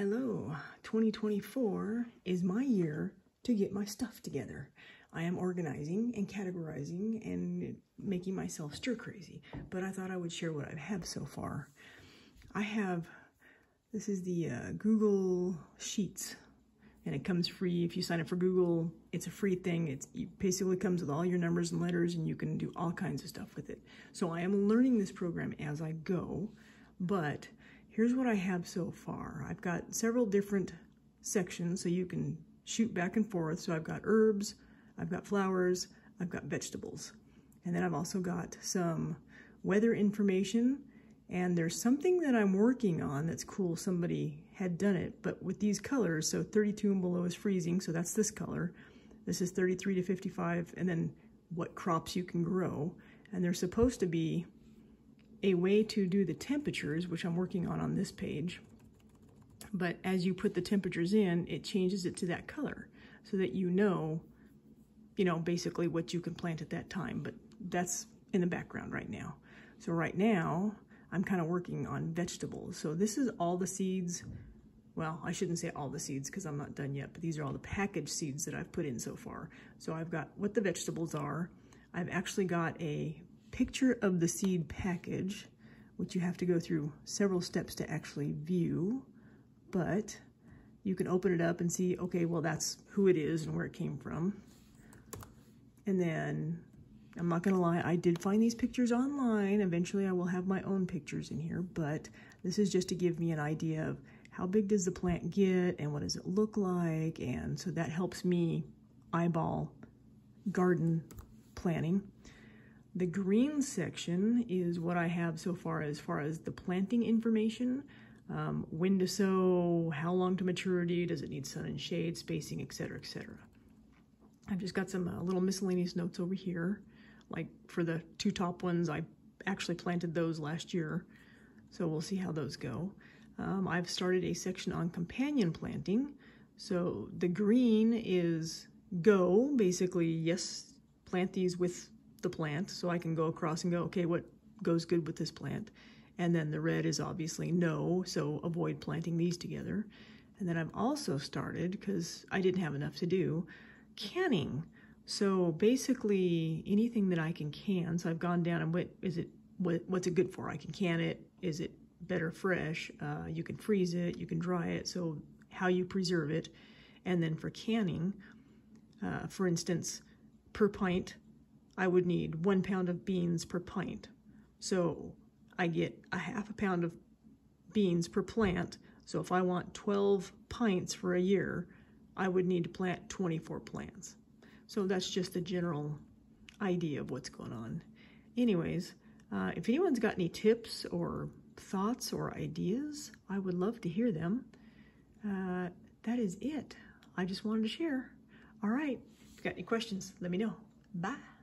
Hello, 2024 is my year to get my stuff together. I am organizing and categorizing and making myself stir crazy, but I thought I would share what I have so far. I have, this is the uh, Google Sheets, and it comes free. If you sign up for Google, it's a free thing. It's, it basically comes with all your numbers and letters, and you can do all kinds of stuff with it. So I am learning this program as I go, but Here's what I have so far. I've got several different sections so you can shoot back and forth. So I've got herbs, I've got flowers, I've got vegetables. And then I've also got some weather information and there's something that I'm working on that's cool. Somebody had done it, but with these colors, so 32 and below is freezing, so that's this color. This is 33 to 55, and then what crops you can grow. And they're supposed to be a way to do the temperatures, which I'm working on on this page. But as you put the temperatures in, it changes it to that color so that you know, you know, basically what you can plant at that time. But that's in the background right now. So right now, I'm kind of working on vegetables. So this is all the seeds. Well, I shouldn't say all the seeds because I'm not done yet, but these are all the packaged seeds that I've put in so far. So I've got what the vegetables are. I've actually got a picture of the seed package, which you have to go through several steps to actually view, but you can open it up and see, okay, well, that's who it is and where it came from. And then, I'm not gonna lie, I did find these pictures online. Eventually I will have my own pictures in here, but this is just to give me an idea of how big does the plant get and what does it look like. And so that helps me eyeball garden planning. The green section is what I have so far as far as the planting information, um, when to sow, how long to maturity, does it need sun and shade, spacing, etc., etc. I've just got some uh, little miscellaneous notes over here. Like for the two top ones, I actually planted those last year, so we'll see how those go. Um, I've started a section on companion planting. So the green is go, basically, yes, plant these with the plant so I can go across and go, okay, what goes good with this plant? And then the red is obviously no, so avoid planting these together. And then I've also started, because I didn't have enough to do, canning. So basically anything that I can can, so I've gone down and what is it, what, what's it good for? I can can it, is it better fresh? Uh, you can freeze it, you can dry it, so how you preserve it. And then for canning, uh, for instance, per pint I would need one pound of beans per pint. So I get a half a pound of beans per plant. So if I want 12 pints for a year, I would need to plant 24 plants. So that's just a general idea of what's going on. Anyways, uh, if anyone's got any tips or thoughts or ideas, I would love to hear them. Uh, that is it. I just wanted to share. All right. If you got any questions, let me know. Bye.